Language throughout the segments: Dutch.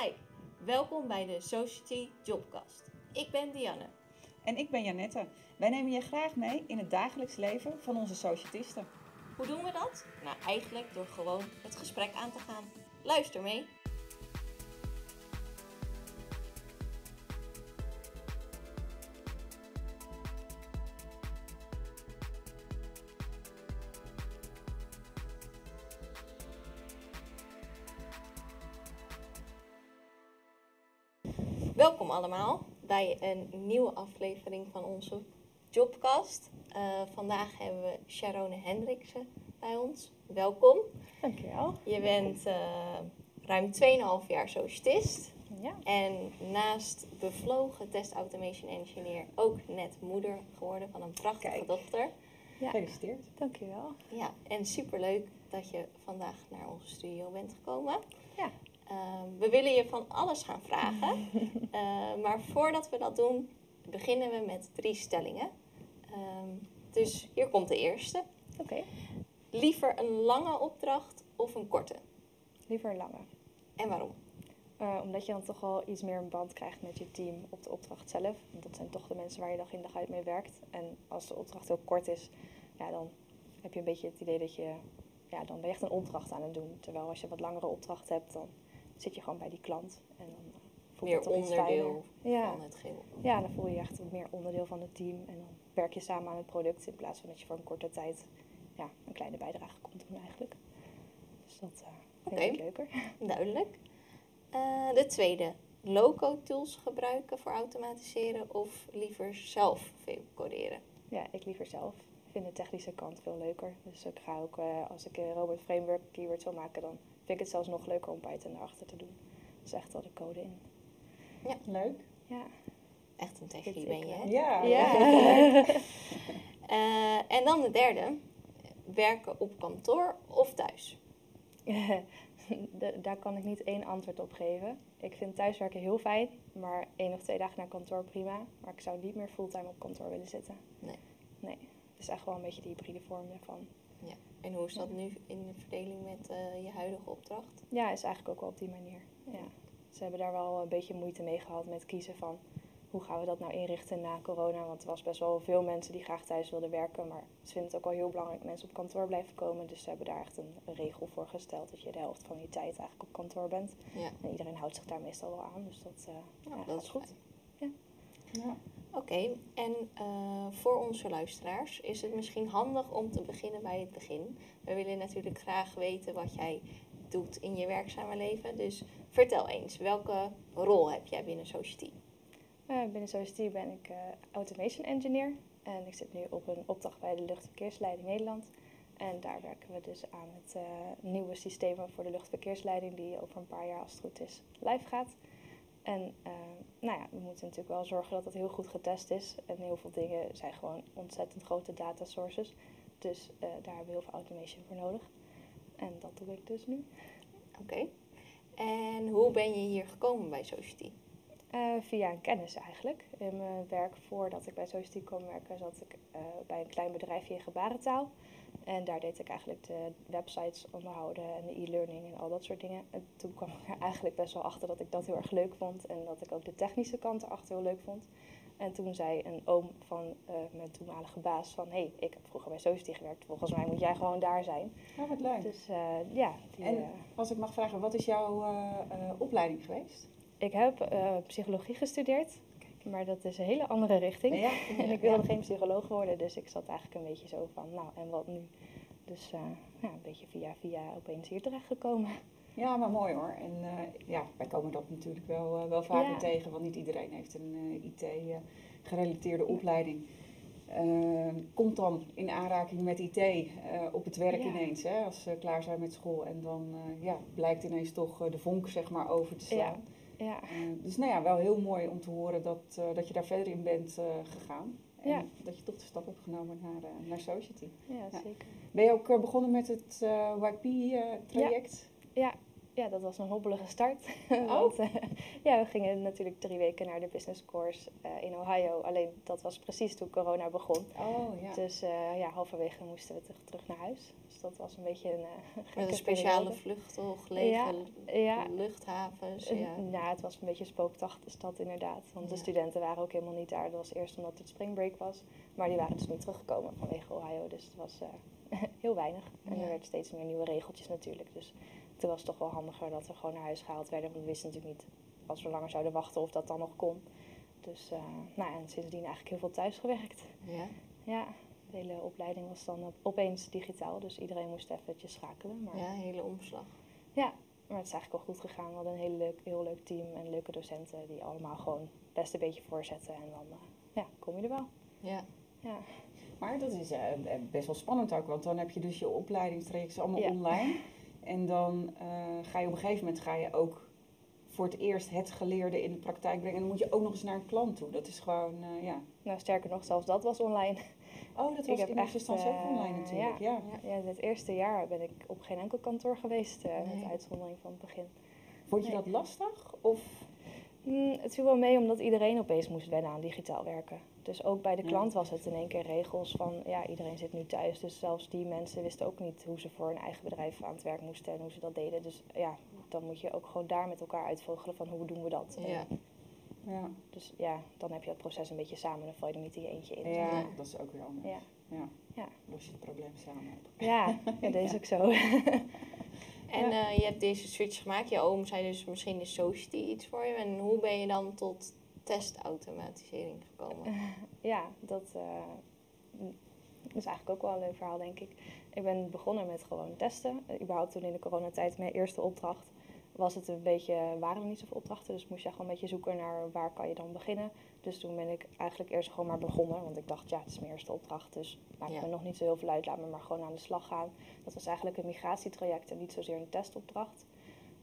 Hi, welkom bij de Society Jobcast. Ik ben Dianne. En ik ben Janette. Wij nemen je graag mee in het dagelijks leven van onze societisten. Hoe doen we dat? Nou, eigenlijk door gewoon het gesprek aan te gaan. Luister mee. Allemaal bij een nieuwe aflevering van onze Jobcast. Eh, vandaag hebben we Sharone Hendriksen bij ons. Welkom. Dankjewel. Je bent uh, ruim 2,5 jaar societist. Ja. En naast bevlogen test automation engineer ook net moeder geworden van een prachtige Kijk. dochter. Ja. Gefeliciteerd. Dankjewel. Ja, en superleuk dat je vandaag naar onze studio bent gekomen. Uh, we willen je van alles gaan vragen. Uh, maar voordat we dat doen, beginnen we met drie stellingen. Um, dus hier komt de eerste. Oké. Liever een lange opdracht of een korte? Liever lange. En waarom? Uh, omdat je dan toch wel iets meer een band krijgt met je team op de opdracht zelf. Want dat zijn toch de mensen waar je dag in dag uit mee werkt. En als de opdracht heel kort is, ja, dan heb je een beetje het idee dat je... Ja, dan ben je echt een opdracht aan het doen. Terwijl als je wat langere opdracht hebt, dan zit je gewoon bij die klant. En dan eh, voelt meer het toch iets onderdeel fijner. ja. van het geheel. Ja, dan voel je je echt meer onderdeel van het team. En dan werk je samen aan het product in plaats van dat je voor een korte tijd ja, een kleine bijdrage komt doen eigenlijk. Dus dat uh, vind ik leuker. Duidelijk. Uh, de tweede, low-code tools gebruiken voor automatiseren of liever zelf veel coderen? Ja, ik liever zelf. Ik vind de technische kant veel leuker. Dus ik ga ook, uh, als ik een Robot Framework keyword wil maken, dan vind ik het zelfs nog leuker om Python erachter te doen. Dus echt wel de code in. Ja. Leuk. Ja. Echt een techie ben je, hè? Ja. Ja. Uh, en dan de derde, werken op kantoor of thuis? de, daar kan ik niet één antwoord op geven. Ik vind thuiswerken heel fijn, maar één of twee dagen naar kantoor prima. Maar ik zou niet meer fulltime op kantoor willen zitten. Nee. Nee. Het is echt wel een beetje die hybride vorm daarvan. Ja. En hoe is dat nu in de verdeling met uh, je huidige opdracht? Ja, is eigenlijk ook wel op die manier. Ja. Ze hebben daar wel een beetje moeite mee gehad met kiezen van hoe gaan we dat nou inrichten na corona. Want er was best wel veel mensen die graag thuis wilden werken. Maar ze vinden het ook wel heel belangrijk dat mensen op kantoor blijven komen. Dus ze hebben daar echt een, een regel voor gesteld dat je de helft van je tijd eigenlijk op kantoor bent. Ja. En iedereen houdt zich daar meestal wel aan. Dus dat, uh, ja, ja, dat gaat is goed. Ja. Oké, en uh, voor onze luisteraars is het misschien handig om te beginnen bij het begin. We willen natuurlijk graag weten wat jij doet in je werkzame leven. Dus vertel eens, welke rol heb jij binnen Society? Uh, binnen Society ben ik uh, automation engineer. En ik zit nu op een opdracht bij de luchtverkeersleiding Nederland. En daar werken we dus aan het nieuwe systemen voor de luchtverkeersleiding die over een paar jaar, als het goed is, live gaat. En nou ja, we moeten natuurlijk wel zorgen dat het heel goed getest is. En heel veel dingen zijn gewoon ontzettend grote data sources. Dus daar hebben we heel veel automation voor nodig. En dat doe ik dus nu. Oké. En hoe ben je hier gekomen bij Society? Uh, via een kennis eigenlijk. In mijn werk voordat ik bij Society kwam werken, zat ik uh, bij een klein bedrijfje in gebarentaal. En daar deed ik eigenlijk de websites onderhouden en de e-learning en al dat soort dingen. En toen kwam ik er eigenlijk best wel achter dat ik dat heel erg leuk vond. En dat ik ook de technische kant erachter heel leuk vond. En toen zei een oom van uh, mijn toenmalige baas van... hé, hey, ik heb vroeger bij Society gewerkt, volgens mij moet jij gewoon daar zijn. Oh, wat leuk. Dus ja. Die, en als ik mag vragen, wat is jouw opleiding geweest? Ik heb uh, psychologie gestudeerd, maar dat is een hele andere richting. Ja, en ik wilde geen psycholoog worden, dus ik zat eigenlijk een beetje zo van, nou en wat nu? Dus uh, ja, een beetje via via opeens hier terecht gekomen. Ja, maar mooi hoor. En uh, ja, wij komen dat natuurlijk wel, wel vaker ja. tegen, want niet iedereen heeft een IT-gerelateerde opleiding. komt dan in aanraking met IT op het werk Ja. ineens, hè, als ze klaar zijn met school. En dan ja, blijkt ineens toch de vonk zeg maar, over te slaan. Ja. Uh, dus nou ja, wel heel mooi om te horen dat, uh, dat je daar verder in bent uh, gegaan. En Ja. dat je toch de stap hebt genomen naar, naar Society. Ja, Ja. zeker. Ben je ook begonnen met het YP-traject? Ja, ja, dat was een hobbelige start. Want uh, ja, we gingen natuurlijk drie weken naar de business course uh, in Ohio. Alleen dat was precies toen corona begon. Oh, ja. Dus uh, ja, halverwege moesten we terug, terug, naar huis. Dus dat was een beetje een Met een speciale vlucht toch? Lege ja, ja. luchthavens? Ja. Nou, het was een beetje spookachtige stad inderdaad. Want de studenten waren ook helemaal niet daar. Dat was eerst omdat het springbreak was. Maar die waren dus niet teruggekomen vanwege Ohio. Dus het was heel weinig. En er werd steeds meer nieuwe regeltjes natuurlijk. Dus toen was het toch wel handiger dat we gewoon naar huis gehaald werden. Want we wisten natuurlijk niet als we langer zouden wachten of dat dan nog kon. Dus uh, nou, en sindsdien eigenlijk heel veel thuis gewerkt. Ja? Ja, de hele opleiding was dan op, opeens digitaal. Dus iedereen moest eventjes schakelen. Maar, ja, hele omslag. Ja, maar het is eigenlijk wel goed gegaan. We hadden een heel leuk, heel leuk team en leuke docenten die allemaal gewoon best een beetje voorzetten. En dan uh, ja, kom je er wel. Ja. ja. Maar dat is uh, best wel spannend ook, want dan heb je dus je opleidingstrajecten allemaal ja. online. En dan uh, ga je op een gegeven moment ga je ook voor het eerst het geleerde in de praktijk brengen. En dan moet je ook nog eens naar een klant toe. Dat is gewoon, uh, ja. Nou, sterker nog, zelfs dat was online. Oh, dat was in eerste instantie ook online natuurlijk, ja. Ja. ja. het eerste jaar ben ik op geen enkel kantoor geweest, nee. met uitzondering van het begin. Vond je nee. dat lastig? Of? Mm, het viel wel mee omdat iedereen opeens moest wennen aan digitaal werken. Dus ook bij de klant was het in één keer regels van, ja, iedereen zit nu thuis. Dus zelfs die mensen wisten ook niet hoe ze voor een eigen bedrijf aan het werk moesten en hoe ze dat deden. Dus ja, dan moet je ook gewoon daar met elkaar uitvogelen van hoe doen we dat. Ja. Ja. Dus ja, dan heb je dat proces een beetje samen. Dan val je er niet in je eentje in. Ja, ja. dat is ook weer anders. Ja. Ja. ja. Los je het probleem samen op. Ja, ja dat is ook zo. En uh, je hebt deze switch gemaakt. Je oom zei dus misschien is Society iets voor je. En hoe ben je dan tot testautomatisering gekomen? Ja, dat uh, is eigenlijk ook wel een leuk verhaal, denk ik. Ik ben begonnen met gewoon testen. überhaupt toen in de coronatijd mijn eerste opdracht was het een beetje, waren er niet zoveel opdrachten. Dus moest je gewoon een beetje zoeken naar waar kan je dan beginnen. Dus toen ben ik eigenlijk eerst gewoon maar begonnen. Want ik dacht, ja, het is mijn eerste opdracht. Dus maakt ja. me nog niet zo heel veel uit. Laat me maar gewoon aan de slag gaan. Dat was eigenlijk een migratietraject en niet zozeer een testopdracht.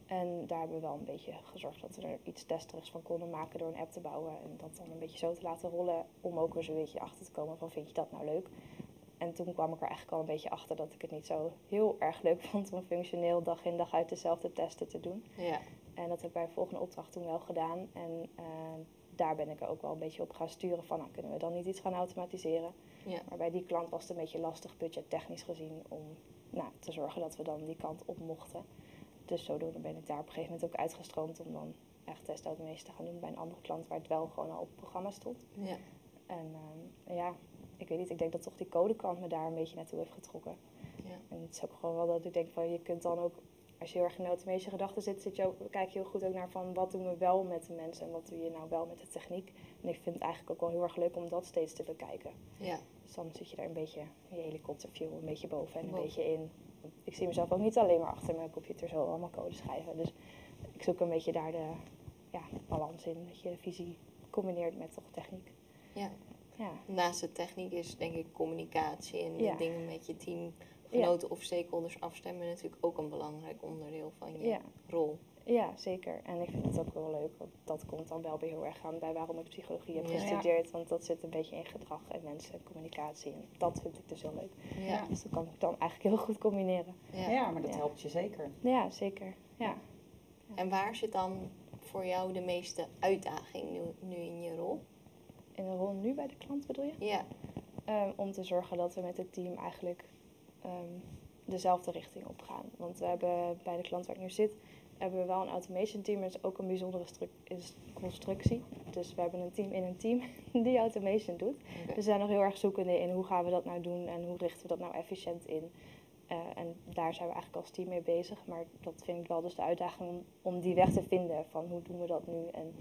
En daar hebben we wel een beetje gezorgd dat we er iets testigs van konden maken door een app te bouwen. En dat dan een beetje zo te laten rollen. Om ook eens een beetje achter te komen van, vind je dat nou leuk? En toen kwam ik er eigenlijk al een beetje achter dat ik het niet zo heel erg leuk vond om functioneel dag in dag uit dezelfde testen te doen. Ja. En dat heb ik bij de volgende opdracht toen wel gedaan. En uh, daar ben ik er ook wel een beetje op gaan sturen van, nou, kunnen we dan niet iets gaan automatiseren? Ja. Maar bij die klant was het een beetje lastig budgettechnisch gezien om nou, te zorgen dat we dan die kant op mochten. Dus zodoende ben ik daar op een gegeven moment ook uitgestroomd om dan echt testautomation te gaan doen bij een andere klant waar het wel gewoon al op het programma stond. Ja. En uh, ja, ik weet niet, ik denk dat toch die codekant me daar een beetje naartoe heeft getrokken. Ja. En het is ook gewoon wel dat ik denk van je kunt dan ook, als je heel erg in de automation gedachten zit, zit je ook, kijk je heel goed ook naar van wat doen we wel met de mensen en wat doe je nou wel met de techniek. En ik vind het eigenlijk ook wel heel erg leuk om dat steeds te bekijken. Ja. Dus dan zit je daar een beetje, je helikopterview een beetje boven en een beetje in. Ik zie mezelf ook niet alleen maar achter mijn computer zo allemaal code schrijven. Dus ik zoek een beetje daar de ja, balans in, dat je visie combineert met toch techniek. Ja. Ja. Naast de techniek is denk ik communicatie en Ja. dingen met je teamgenoten of stakeholders afstemmen natuurlijk ook een belangrijk onderdeel van je Ja. rol. Ja, zeker. En ik vind het ook wel leuk, want dat komt dan wel weer heel erg aan bij waarom ik psychologie heb Ja. gestudeerd. Want dat zit een beetje in gedrag en mensen en communicatie. En dat vind ik dus heel leuk. Ja. Dus dat kan ik dan eigenlijk heel goed combineren. Ja, Ja. maar dat Ja. helpt je zeker. Ja, zeker. Ja. En waar zit dan voor jou de meeste uitdaging nu, nu in je rol? In de rol nu bij de klant bedoel je? Ja. Ehm, om te zorgen dat we met het team eigenlijk ehm, dezelfde richting op gaan. Want we hebben bij de klant waar ik nu zit, hebben we wel een automation team. Dat is ook een bijzondere constructie. Dus we hebben een team in een team die automation doet. Dus we zijn nog heel erg zoekende in hoe gaan we dat nou doen en hoe richten we dat nou efficiënt in. Eh, en daar zijn we eigenlijk als team mee bezig. Maar dat vind ik wel dus de uitdaging om, om die weg te vinden van hoe doen we dat nu en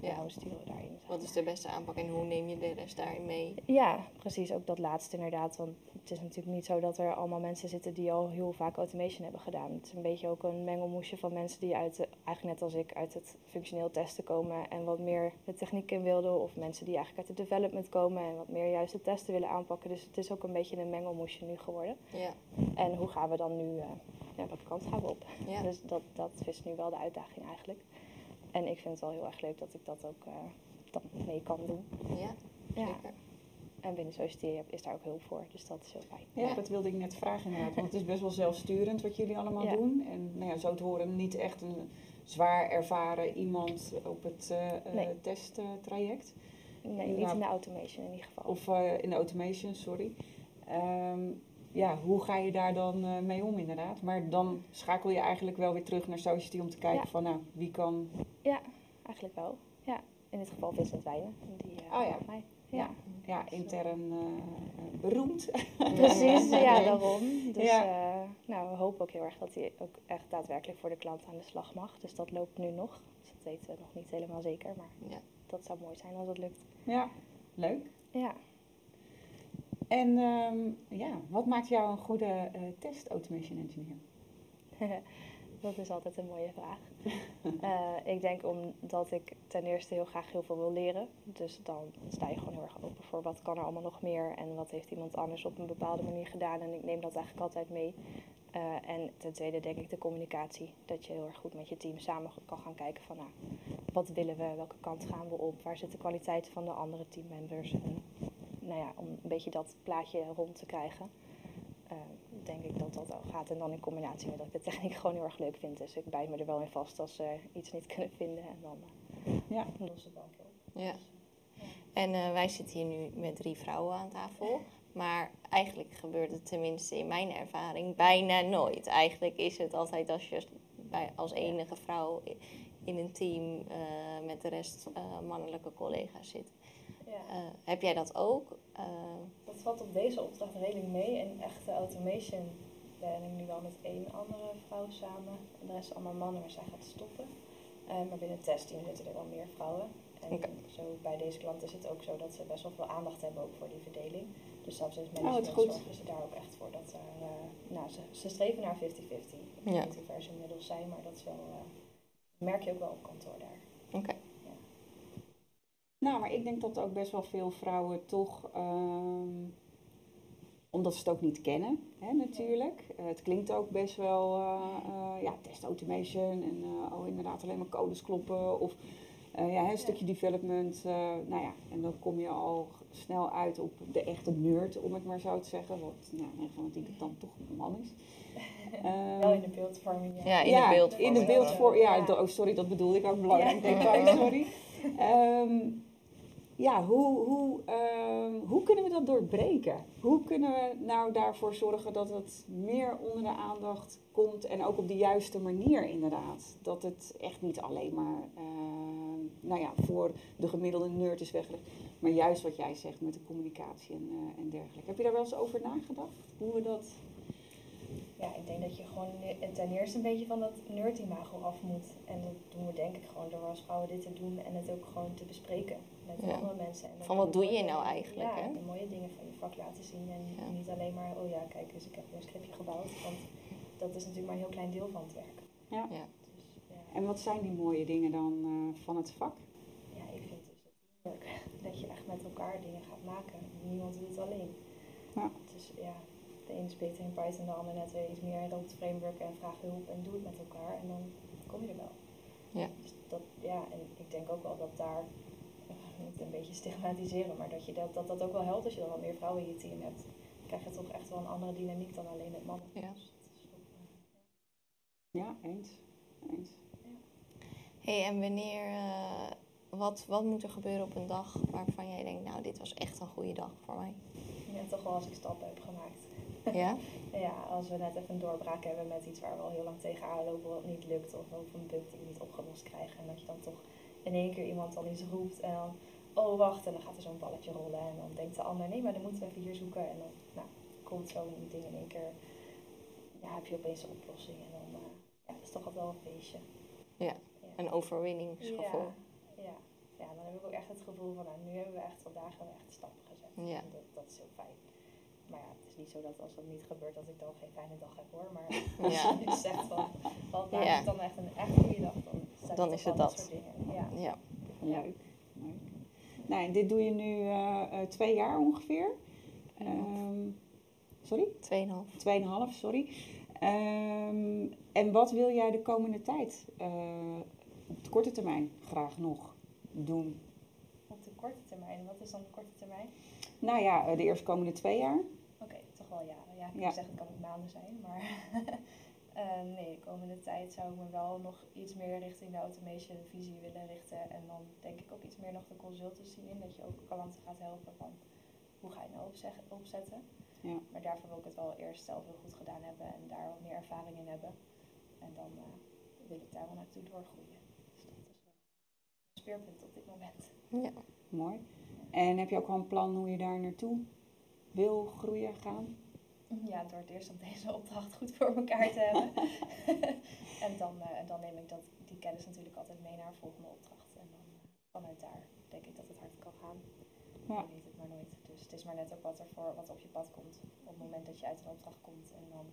ja. Sturen daarin. Wat is de beste aanpak en hoe neem je de rest daarin mee? ja, precies. Ook dat laatste inderdaad. Want het is natuurlijk niet zo dat er allemaal mensen zitten die al heel vaak automation hebben gedaan. Het is een beetje ook een mengelmoesje van mensen die uit, de, eigenlijk net als ik, uit het functioneel testen komen en wat meer de techniek in wilden. Of mensen die eigenlijk uit het development komen en wat meer juist de testen willen aanpakken. Dus het is ook een beetje een mengelmoesje nu geworden. Ja. En hoe gaan we dan nu, eh ja, welke kant gaan we op? Ja. Dus dat, dat is nu wel de uitdaging eigenlijk. En ik vind het wel heel erg leuk dat ik dat ook eh, dan mee kan doen. Ja. Ja. Zeker. En binnen Society is daar ook hulp voor, dus dat is heel fijn. Ja, Ja. dat wilde ik net vragen inderdaad. Want het is best wel zelfsturend wat jullie allemaal Ja. doen. En nou ja, zo te horen niet echt een zwaar ervaren iemand op het eh, eh, Nee. testtraject. Nee, niet in de automation in ieder geval. Of eh, in de automation, sorry. Ehm, ja, hoe ga je daar dan eh, mee om inderdaad? Maar dan schakel je eigenlijk wel weer terug naar Society om te kijken Ja. van nou, wie kan... Ja, eigenlijk wel. Ja, in dit geval Vincent Wijnen. Die eh, Oh ja. mij. Ja, Ja, intern eh, eh, beroemd. precies. Ja, daarom. Dus Ja. eh, nou, we hopen ook heel erg dat hij ook echt daadwerkelijk voor de klant aan de slag mag. Dus dat loopt nu nog. Dus dat weten we nog niet helemaal zeker. Maar Ja. dat zou mooi zijn als het lukt. ja, leuk. Ja. En ehm, ja, wat maakt jou een goede eh, test automation engineer? dat is altijd een mooie vraag. Eh, ik denk omdat ik ten eerste heel graag heel veel wil leren. Dus dan sta je gewoon heel erg open voor wat kan er allemaal nog meer en wat heeft iemand anders op een bepaalde manier gedaan. En ik neem dat eigenlijk altijd mee. Eh, en ten tweede denk ik de communicatie. Dat je heel erg goed met je team samen kan gaan kijken van nou, wat willen we, welke kant gaan we op, waar zit de kwaliteit van de andere teammembers. En nou ja, om een beetje dat plaatje rond te krijgen. eh, denk ik dat dat wel gaat. En dan in combinatie met dat ik de techniek gewoon heel erg leuk vind. Dus ik bijt me er wel in vast als ze iets niet kunnen vinden. En dan eh, Ja. we het op. Ja. En eh, wij zitten hier nu met drie vrouwen aan tafel. Maar eigenlijk gebeurt het tenminste in mijn ervaring bijna nooit. Eigenlijk is het altijd als je bij, als enige vrouw in een team eh, met de rest eh, mannelijke collega's zit. Ja. Eh, heb jij dat ook? Eh, Dat valt op deze opdracht redelijk mee. In echte automation ben ik nu wel met één andere vrouw samen. En de rest allemaal mannen, maar zij gaat stoppen. Eh, maar binnen het testteam zitten er wel meer vrouwen. En zo bij deze klant is het ook zo dat ze best wel veel aandacht hebben ook voor die verdeling. Dus zelfs in het wat management goed. zorgen ze daar ook echt voor dat er... eh, nou, ze, ze streven naar 50-50. Ik weet niet hoe ver ze inmiddels zijn, maar dat is wel... merk je ook wel op kantoor daar. Oké. Nou, maar ik denk dat ook best wel veel vrouwen toch, ehm, omdat ze het ook niet kennen, hè, natuurlijk. Eh, het klinkt ook best wel, eh, eh, ja, test automation en eh, oh, inderdaad alleen maar codes kloppen of eh, ja, een stukje development. eh, nou ja, en dan kom je al snel uit op de echte nerd, om het maar zo te zeggen. Wat nou, 9 van de 10 keer dan toch een man is. wel in Ehm, de beeldvorming. Ja, in ja, de beeldvorming. In de beeldvorm, ja, oh, sorry, dat bedoelde ik ook belangrijk Ja. detail, sorry. Ehm, ja, hoe, hoe, ehm, hoe kunnen we dat doorbreken? Hoe kunnen we nou daarvoor zorgen dat het meer onder de aandacht komt en ook op de juiste manier inderdaad? Dat het echt niet alleen maar ehm, nou ja, voor de gemiddelde nerd is weggelegd, maar juist wat jij zegt met de communicatie en, eh, en dergelijke. Heb je daar wel eens over nagedacht? Hoe we dat... Ja, ik denk dat je gewoon ten eerste een beetje van dat nerd-imago af moet. En dat doen we denk ik gewoon door als vrouwen dit te doen en het ook gewoon te bespreken met Ja. andere mensen. En Van wat doe je nou eigenlijk, Ja, hè? de mooie dingen van je vak laten zien en Ja. niet alleen maar, oh ja, kijk eens, ik heb een scriptje gebouwd. Want dat is natuurlijk maar een heel klein deel van het werk. Ja. Ja. Dus ja, En wat zijn die mooie dingen dan eh, van het vak? ja ik vind dus het teamwork. Dat je echt met elkaar dingen gaat maken. Niemand doet het alleen. Ja. Dus ja, de ene is beter in Python, de ander net weer iets meer in het framework en vraag hulp en doe het met elkaar en dan kom je er wel. Ja. Dus dat, ja, en ik denk ook wel dat daar, niet een beetje stigmatiseren, maar dat, je dat, dat dat ook wel helpt als je dan wat meer vrouwen in je team hebt. Dan krijg je toch echt wel een andere dynamiek dan alleen met mannen. Ja. Dus dat is ook, eh, Ja, eens. eens. Hey, en wanneer, eh, wat, wat moet er gebeuren op een dag waarvan jij denkt, nou, dit was echt een goede dag voor mij? ja, toch wel als ik stappen heb gemaakt. Ja? Ja, als we net even een doorbraak hebben met iets waar we al heel lang tegenaan lopen wat niet lukt of over een bug die we niet opgelost krijgen. En dat je dan toch in één keer iemand dan iets roept en dan, oh wacht, en dan gaat er zo'n balletje rollen en dan denkt de ander, nee, maar dan moeten we even hier zoeken. En dan nou, komt zo'n ding in één keer, ja, heb je opeens een oplossing en dan, eh, ja, is toch altijd wel een feestje. Ja, Een overwinningsgevoel. Ja, ja. ja, dan heb ik ook echt het gevoel van, nou, nu hebben we echt vandaag wel echt stappen gezet. Ja. Dat, dat is heel fijn. Maar ja, het is niet zo dat als dat niet gebeurt, dat ik dan geen fijne dag heb hoor. Maar als Ja. je zegt van, wat maakt Ja. het dan echt een echt goede dag, dan, zijn Dan is het dat. soort dingen. Ja. Ja. Ja. Leuk. Leuk. Nou, en dit doe je nu eh, eh, twee jaar ongeveer. Ehm, sorry? Tweeënhalf. Tweeënhalf, sorry. Ehm, en wat wil jij de komende tijd eh, op de korte termijn graag nog doen? Op de korte termijn, wat is dan de korte termijn? Nou ja, de eerstkomende twee jaar. Wel jaren. Ja, ik Ja. kan zeggen het kan ook maanden zijn, maar eh, nee, de komende tijd zou ik me wel nog iets meer richting de automation visie willen richten. En dan denk ik ook iets meer nog de consultants zien in, dat je ook klanten gaat helpen van hoe ga je nou opzeg- opzetten. Ja. Maar daarvoor wil ik het wel eerst zelf heel goed gedaan hebben en daar wat meer ervaring in hebben. En dan eh, wil ik daar wel naartoe doorgroeien. Dus dat is wel een speerpunt op dit moment. Ja. Mooi. En heb je ook al een plan hoe je daar naartoe wil groeien, gaan? Ja, door het eerst om deze opdracht goed voor elkaar te hebben. en, dan, en dan neem ik dat, die kennis natuurlijk altijd mee naar een volgende opdracht. En dan eh, vanuit daar denk ik dat het hard kan gaan. Ja. Je weet het maar nooit. Dus het is maar net ook wat er voor wat op je pad komt. Op het moment dat je uit een opdracht komt. En dan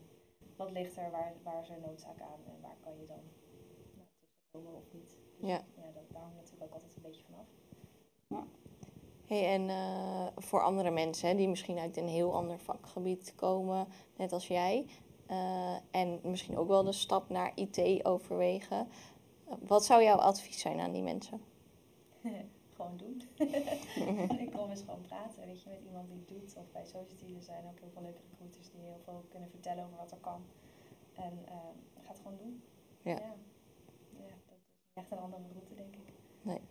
wat ligt er, waar, waar is er noodzaak aan en waar kan je dan nou, tussenkomen of niet. Dus Ja. ja dat, daar hangt natuurlijk ook altijd een beetje vanaf. Hey, en eh, voor andere mensen hè, die misschien uit een heel ander vakgebied komen, net als jij, eh, en misschien ook wel de stap naar IT overwegen, wat zou jouw advies zijn aan die mensen? gewoon doen. ik kom eens gewoon praten, weet je, met iemand die het doet. Of bij Society, er zijn ook heel veel leuke recruiters die heel veel kunnen vertellen over wat er kan. En eh ga het gewoon doen. Ja. ja. Ja, dat is echt een andere route, denk ik. Nee.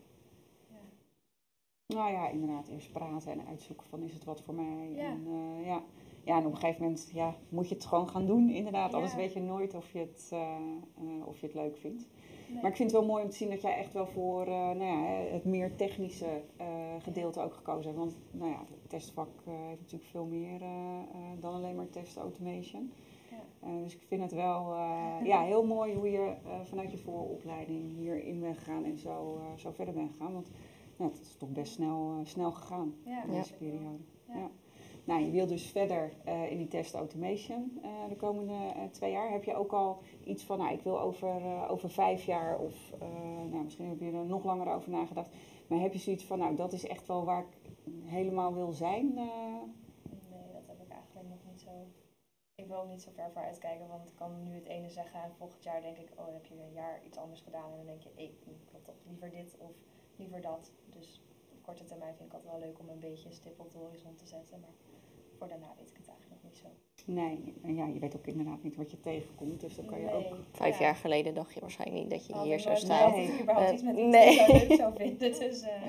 Ja. Nou ja, inderdaad, eerst praten en uitzoeken van is het wat voor mij. Ja. En, eh, ja. ja, en op een gegeven moment ja, moet je het gewoon gaan doen, inderdaad. Anders Ja. weet je nooit of je het, eh, eh, of je het leuk vindt. Nee. Maar ik vind het wel mooi om te zien dat jij echt wel voor nou ja, het meer technische gedeelte ook gekozen hebt. Want nou ja, het testvak heeft natuurlijk veel meer dan alleen maar test automation. Ja. Dus ik vind het wel ja, heel mooi hoe je vanuit je vooropleiding hierin bent gegaan en zo, zo verder bent gegaan. Want nou, het is toch best snel, eh, snel gegaan Ja, in Ja. deze periode. Ja. Ja. Nou, je wil dus verder eh, in die test automation eh, de komende eh, twee jaar. Heb je ook al iets van, nou, ik wil over, eh, over vijf jaar of eh, nou, misschien heb je er nog langer over nagedacht. Maar heb je zoiets van, nou, dat is echt wel waar ik helemaal wil zijn? eh? Nee, dat heb ik eigenlijk nog niet zo. Ik wil niet zo ver voor uitkijken, want ik kan nu het ene zeggen en volgend jaar denk ik, oh, dan heb je een jaar iets anders gedaan. En dan denk je, ik wil toch liever dit of liever dat. Korte termijn vind ik altijd wel leuk om een beetje een stip op de horizon te zetten. Maar voor daarna weet ik het eigenlijk nog niet zo. Nee, ja, je weet ook inderdaad niet wat je tegenkomt. Dus dan kan je Nee, ook... Vijf ja. jaar geleden dacht je waarschijnlijk niet dat je Had hier zou staan. dat ik überhaupt Eh, iets met nee. iets zou leuk zou vinden. Dus eh,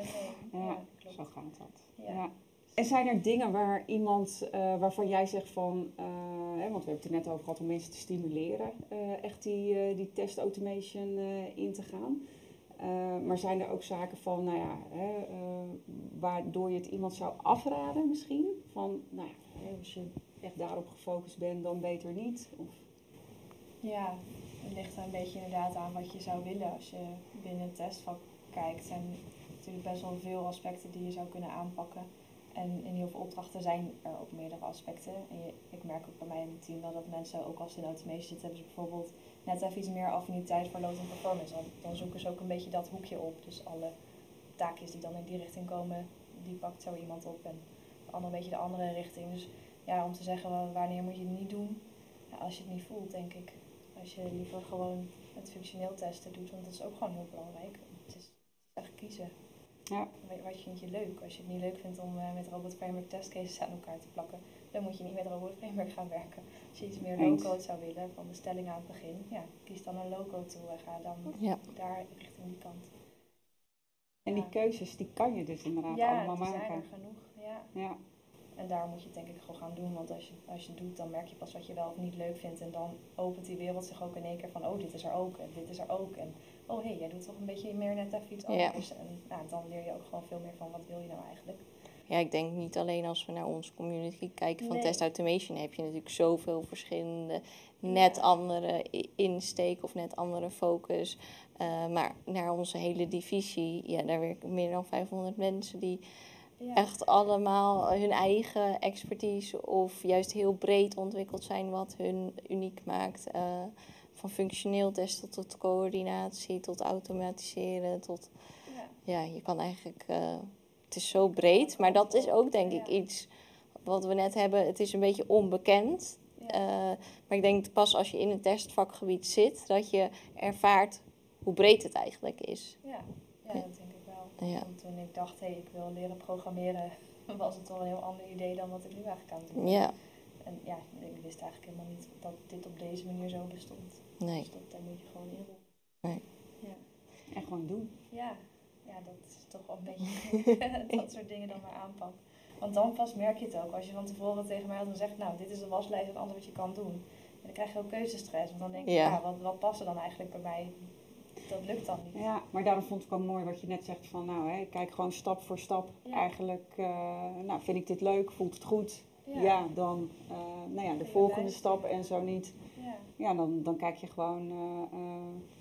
nee. Ja, klopt. zo gaat dat. Ja. Ja. En zijn er dingen waar iemand, eh, waarvan jij zegt van, eh, hè, want we hebben het er net over gehad om mensen te stimuleren, eh, echt die, eh, die test automation eh, in te gaan. Eh, maar zijn er ook zaken van, nou ja, hè, eh, waardoor je het iemand zou afraden misschien? Van, nou ja, als je echt daarop gefocust bent, dan beter niet? Of, Ja, het ligt er een beetje inderdaad aan wat je zou willen. Als je binnen het testvak kijkt, zijn er natuurlijk best wel veel aspecten die je zou kunnen aanpakken. En in heel veel opdrachten zijn er ook meerdere aspecten. En je, ik merk ook bij mij in team wel dat mensen, ook als ze in automation zitten, ze bijvoorbeeld net even iets meer affiniteit voor load en performance. Dan, dan zoeken ze ook een beetje dat hoekje op. Dus alle taakjes die dan in die richting komen, die pakt zo iemand op. En de ander een beetje de andere richting. Dus ja, om te zeggen wa- wanneer moet je het niet doen, ja, als je het niet voelt, denk ik. Als je liever gewoon het functioneel testen doet, want dat is ook gewoon heel belangrijk. Het is echt kiezen. Ja. Wat- Wat vind je leuk? Als je het niet leuk vindt om eh, met Robot Framework testcases aan elkaar te plakken, dan moet je niet met Robot Framework gaan werken. Als je iets meer low-code zou willen, van de stelling aan het begin, ja, kies dan een low-code tool en ga dan Ja. daar richting die kant. en die Ja. keuzes, die kan je dus inderdaad ja, allemaal die zijn maken. er genoeg. Ja. Ja. En daar moet je het denk ik gewoon gaan doen. Want als je, als je het doet, dan merk je pas wat je wel of niet leuk vindt. En dan opent die wereld zich ook in één keer van, oh, dit is er ook. En dit is er ook. En oh, hé, hey, jij doet toch een beetje meer net even iets Ja. anders. En nou, dan leer je ook gewoon veel meer van, wat wil je nou eigenlijk? Ja, ik denk niet alleen als we naar onze community kijken van Nee. test automation heb je natuurlijk zoveel verschillende, net Ja. andere insteek of net andere focus. Eh, maar naar onze hele divisie, ja, daar werken meer dan 500 mensen die Ja. echt allemaal hun eigen expertise of juist heel breed ontwikkeld zijn wat hun uniek maakt. Eh, van functioneel testen tot coördinatie, tot automatiseren, tot Ja. ja, je kan eigenlijk. eh, het is zo breed, maar dat is ook denk ik iets wat we net hebben. Het is een beetje onbekend. Ja. Eh, maar ik denk pas als je in het testvakgebied zit, dat je ervaart hoe breed het eigenlijk is. ja. ja, dat denk ik wel. Ja. Want toen ik dacht, hé, hey, ik wil leren programmeren was het wel een heel ander idee dan wat ik nu eigenlijk aan het doen. Ja, En ja, ik wist eigenlijk helemaal niet dat dit op deze manier zo bestond. nee. Dus dat, daar moet je gewoon in. Nee. Ja. En gewoon doen. Ja. Ja, dat is toch wel een beetje dat soort dingen dan maar aanpakt. Want dan pas merk je het ook. Als je van tevoren tegen mij had gezegd, nou, dit is de waslijst en alles wat je kan doen. En dan krijg je ook keuzestress. Want dan denk je, Ja. ja, wat, wat past er dan eigenlijk bij mij? Dat lukt dan niet. Ja, maar daarom vond ik wel mooi wat je net zegt van nou, hè, kijk gewoon stap voor stap. Ja. Eigenlijk, eh, nou, vind ik dit leuk, voelt het goed? Ja, Ja. dan eh, nou ja, de volgende stap en zo niet. Ja, Ja, dan, dan kijk je gewoon eh, eh,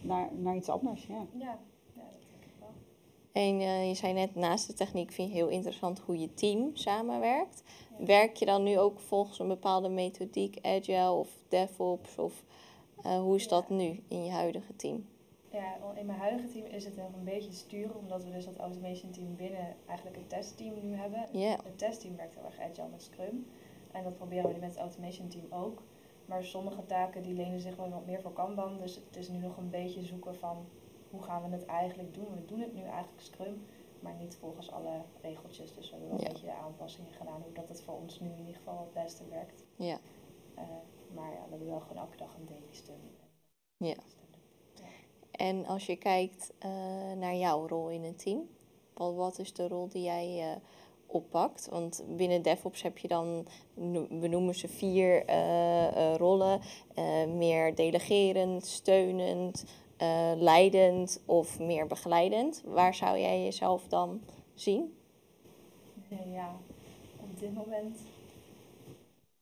naar, naar iets anders. Ja. ja, ja dat denk ik wel. En eh, je zei net, naast de techniek vind je heel interessant hoe je team samenwerkt. Ja. Werk je dan nu ook volgens een bepaalde methodiek, agile of DevOps? Of eh, hoe is Ja. dat nu in je huidige team? Ja, in mijn huidige team is het nog een beetje sturen, omdat we dus dat automation team binnen eigenlijk een testteam nu hebben. Ja, Het testteam werkt heel erg agile met Scrum. En dat proberen we nu met het automation team ook. Maar sommige taken die lenen zich wel wat meer voor Kanban. Dus het is nu nog een beetje zoeken van hoe gaan we het eigenlijk doen. We doen het nu eigenlijk Scrum, maar niet volgens alle regeltjes. Dus we hebben wel Ja. een beetje aanpassingen gedaan, hoe dat het voor ons nu in ieder geval het beste werkt. ja, Eh, maar ja, we hebben wel gewoon elke dag een daily stun. ja. En als je kijkt eh, naar jouw rol in een team, wat, wat is de rol die jij eh, oppakt? Want binnen DevOps heb je dan, we noemen ze vier rollen. Meer delegerend, steunend, eh, leidend of meer begeleidend. Waar zou jij jezelf dan zien? Ja, op dit moment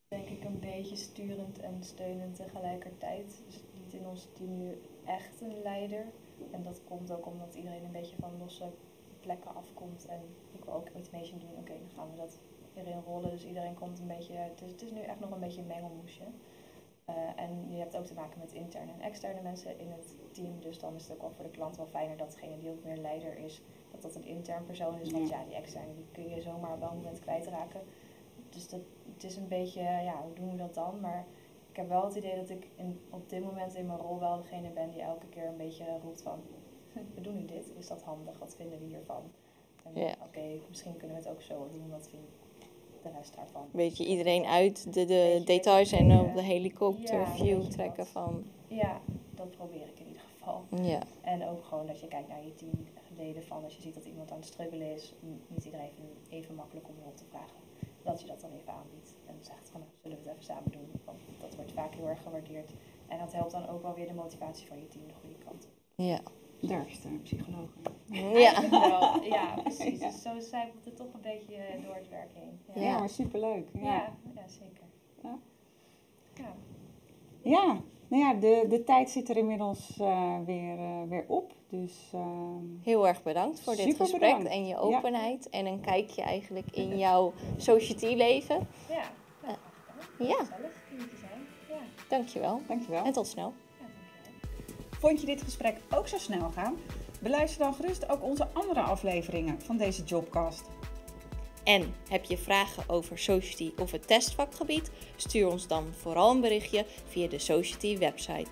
denk ik een beetje sturend en steunend tegelijkertijd. Dus niet in ons team nu echt een leider. En dat komt ook omdat iedereen een beetje van losse plekken afkomt. En ik wil ook automation doen. Oké, dan gaan we dat erin rollen. Dus iedereen komt een beetje... Het is, het is nu echt nog een beetje een mengelmoesje. Eh, en je hebt ook te maken met interne en externe mensen in het team. Dus dan is het ook wel voor de klant wel fijner dat degene die ook meer leider is, dat dat een intern persoon is. Want Ja. ja, die externe die kun je zomaar wel een moment kwijtraken. Dus dat, het is een beetje, ja, hoe doen we dat dan? Maar ik heb wel het idee dat ik in, op dit moment in mijn rol wel degene ben die elke keer een beetje roept van, we doen nu dit, is dat handig, wat vinden we hiervan? En Ja. oké, misschien kunnen we het ook zo doen, wat vindt de rest daarvan? Weet je iedereen uit de, de details en ja. op de helikopterview beetje trekken van... Ja, dat probeer ik in ieder geval. Ja, En ook gewoon dat je kijkt naar je teamleden van als je ziet dat iemand aan het struggelen is, niet iedereen vindt even makkelijk om hulp te vragen. Dat je dat dan even aanbiedt en zegt van nou, zullen we het even samen doen. Want dat wordt vaak heel erg gewaardeerd. En dat helpt dan ook wel weer de motivatie van je team de goede kant. op. ja. Daar is de psycholoog. Ja. Wel, ja precies. Dus zo zijpelt het toch een beetje eh, door het werk heen. Ja, Ja. maar superleuk. Ja. ja, ja, zeker. Ja. Ja. Ja, nou ja, de, de tijd zit er inmiddels eh, weer, eh, weer op. Dus ehm, Heel erg bedankt voor dit gesprek bedankt. en je Ja. openheid. En een kijkje eigenlijk in jouw society leven. Ja, nou. Ja. Gezellig te zijn. Ja, Dankjewel. dankjewel. En tot snel. Vond je dit gesprek ook zo snel gaan? Beluister dan gerust ook onze andere afleveringen van deze Jobcast. En heb je vragen over Society of het testvakgebied? Stuur ons dan vooral een berichtje via de Society website.